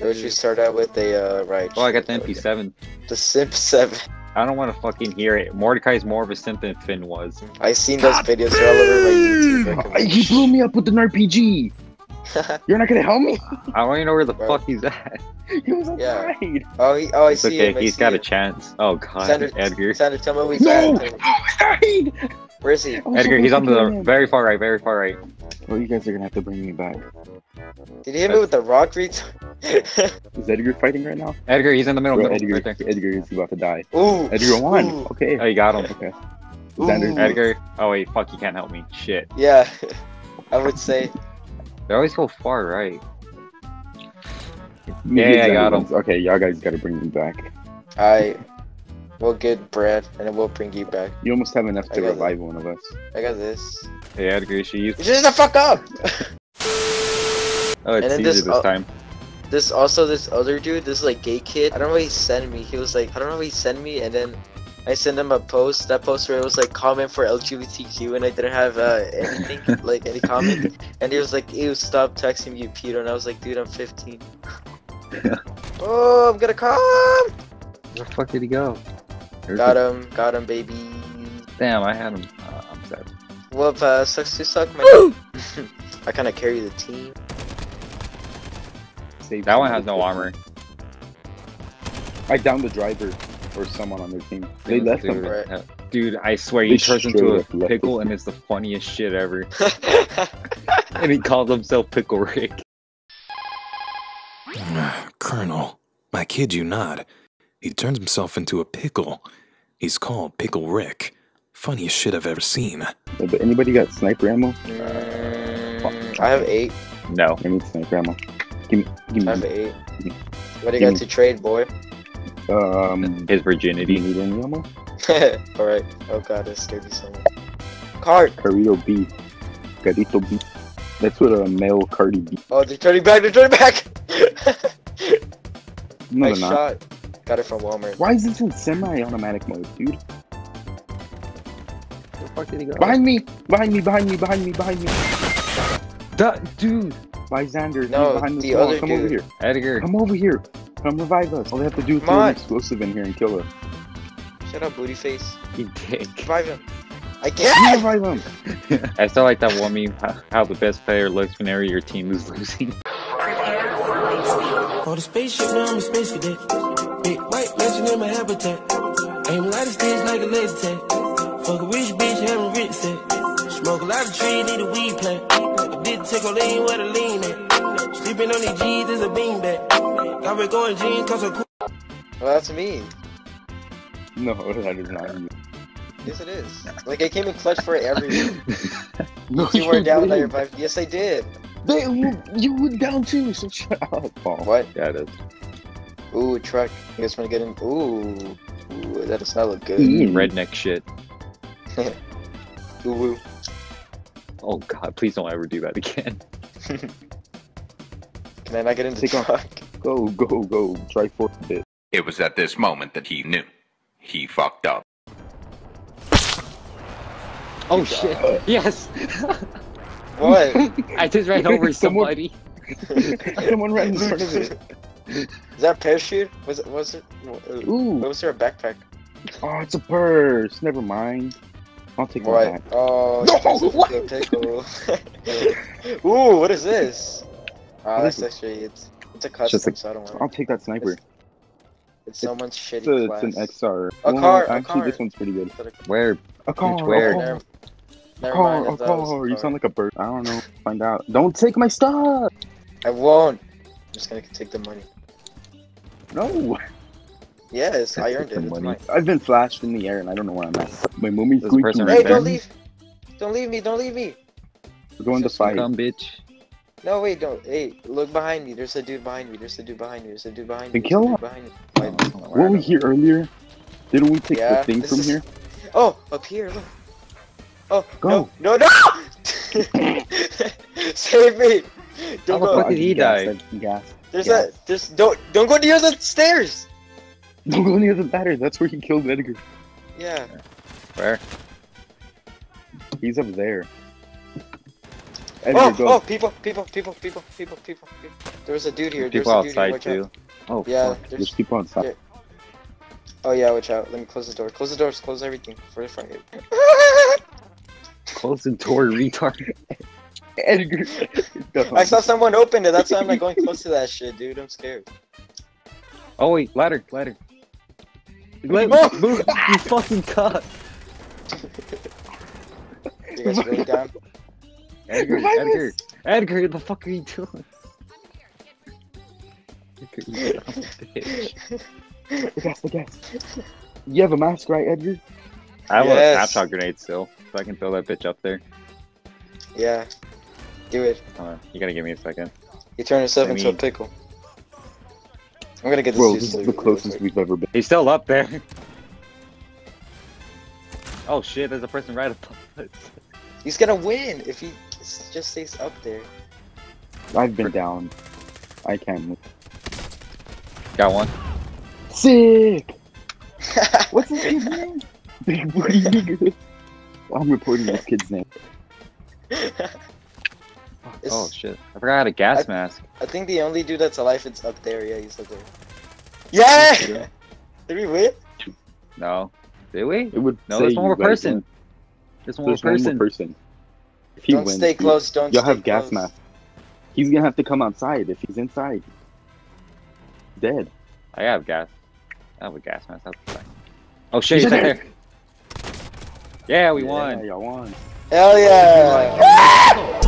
Or should we start out with a uh, right? Oh, I got the MP7. The Simp Seven. I don't want to fucking hear it. Mordecai's more of a simp than Finn was. I seen those videos they're all over my YouTube. He blew me up with an RPG. You're not gonna help me? I don't even know where the Bro. fuck he's at. He was Yeah. outside. oh, he, oh, I It's see okay, him. I he's see got a chance. Oh god, Xander, Edgar. Xander, tell me we No! found him. Where is he? I Edgar, he's on the fucking very far right, very far right. Oh, you guys are gonna have to bring me back. Did he hit me with the rock reach? Is Edgar fighting right now? Edgar, he's in the middle, Bro, middle Edgar, right. Edgar is about to die. Ooh. Edgar won. Ooh. Okay. Oh, you got him. Okay. Xander, Edgar. Oh wait, fuck, you can't help me. Shit. Yeah, I would say. They always go far right. Me Yeah, and I Xander got him. Okay, y'all guys gotta bring me back. I will get Brad, and then we'll bring you back. You almost have enough to got it. revive one of us. I got this. Hey, Edgar, you should use. Shut the fuck up! Oh, it's And then easier this- this time. This also this other dude, this like gay kid. I don't know what he sent me. He was like, I don't know what he sent me, and then I sent him a post. That post where it was like comment for LGBTQ, and I didn't have uh, anything like any comment. And he was like, Ew, stop texting you, Peter. And I was like, Dude, I'm 15. oh, I'm gonna come. Where the fuck did he go? There's Got the- him, got him, baby. Damn, I had him. Uh, I'm sad. Whoop, uh, sucks to suck, man. I kind of carry the team. Save That one has no armor. I downed the driver or someone on their team. They left dude, him. Right. uh, Dude, I swear They he turns into a pickle and it's the funniest shit ever. And he calls himself Pickle Rick. Colonel, I kid you not. He turns himself into a pickle. He's called Pickle Rick. Funniest shit I've ever seen. Yeah, But anybody got sniper ammo? Mm, I have eight. No. I need sniper ammo. Give me, give I have me. eight. What do you Give got me- to trade, boy? Um, His do virginity. you need any ammo? Alright. Oh god, that scared me so much. Cart! Carrito B. Carrito B. That's what a male Cardi B. Oh, they're turning back, they're turning back! No, nice they're not. Shot. Got it from Walmart. Why is this in semi-automatic mode, dude? Where the fuck did he go? Behind me! Behind me! Behind me! Behind me! Behind me! That dude! By Xander. No, behind the wall. other Come over dude. here. Edgar. Come over here. Come revive us. All they have to do is throw an explosive in here and kill us. Shut up, booty face. You dick. Revive him. I can't! revive him. I still like that one meme, how- how the best player looks whenever your team is losing. On the spaceship, now I'm a space cadet. Big white mansion in my habitat. Aim a lot of stage like a laser tag. Fuck a rich bitch, having rich set. Smoke a lot of trees, need a weed plant. I did take a lean where the lean at. Sleeping on these G's is a beanbag. Got me going jeans, cause I'm cool. Well, that's me. No, that is not you. Yes, it is. Like, I came in clutch for it every No, You were down didn't. there, but yes, I did. They, you, you were down too, so shut up, Paul. What? yeah, it is. Ooh, truck. You guys wanna get in? Ooh. Ooh, that does not look good. Mm. Redneck shit. Ooh, ooh. Oh god, please don't ever do that again. Can I not get in the Take off. truck? Go, go, go. Try for a bit. It was at this moment that he knew. He fucked up. Oh shit! Yes! What? I just ran over Someone- somebody. Someone ran in front of it. Is that a parachute? Was it? Was it? uh, Ooh. Was there a backpack? Oh, it's a purse. Never mind. I'll take What? one back. Oh, No, what? the pickle. Ooh, what is this? Ah, What that's is actually it's it's a Just custom, a- so I don't want I'll it. take that sniper. It's someone's It's, shitty a, class. it's an XR. A Well, car, a Actually, car. this one's pretty good. Where? A car. where? A car. Never, A car. mind. A I thought it car. You sound like a bird. I don't know. Find out. Don't take my stuff. I won't. I'm just gonna take the money. No. Yes, I earned it. It's money. mine. I've been flashed in the air and I don't know where I'm at. My mummy's This squeaking. person Hey, right don't there. leave! Don't leave me! Don't leave me! We're going to fight. Come, bitch. No, wait, don't. Hey, look behind me. There's a dude behind me. There's a dude behind me. There's a dude behind me. Then kill him. behind me. Wait, oh, Weren't we here earlier? Didn't we take Yeah, the thing from is- here? Oh, up here, look. Oh, Go. no, no, no! Save me! Don't How the go. fuck did he die? Gas. There's Yes. a, there's, don't, don't go near the stairs! Don't go near the ladder. That's where he killed Edgar. Yeah. Where? He's up there. Edgar, Oh, go. oh, people, people, people, people, people, people, people. There a dude here. There People was a dude here. outside out. too. Oh, Yeah, fuck. There's there's. people outside. Yeah. Oh yeah, watch out. Let me close the door. Close the doors. Close everything for the front. gate. Close the door, retard. Edgar. I saw someone open it. That's why I'm not going close to that shit, dude. I'm scared. Oh wait, ladder, ladder. Let Move! move, you fucking cock. You guys really down? Edgar, Revive Edgar, Edgar, what the fuck are you doing? Edgar, you dumb bitch. The gas, the gas. You have a mask, right, Edgar? I have Yes. a snapshot grenade still, so I can throw that bitch up there. Yeah. Do it. Hold on, you gotta give me a second. You turn yourself I into a pickle. I'm gonna get this Bro, this is the closest we've ever been. He's still up there. Oh shit, there's a person right above us. He's gonna win if he just stays up there. I've been down. I can't move. Got one. Sick! What's his kid's name? Big booty nigga. I'm reporting this kid's name. Fuck, It's- Oh shit, I forgot I had a gas I- mask. I think the only dude that's alive is up there. Yeah, he's up there. Yeah! Did we win? No. Did we? It would No, say there's one more person. won. There's one more There's one person. more person. If he Don't wins, stay you- close. Don't. You'll stay have gas close. mask. He's gonna have to come outside. If he's inside, dead. I have gas. I have a gas mask. That's fine. Oh shit, he's right there. Yeah, we won. Yeah, won. Y'all won. Hell yeah! Oh,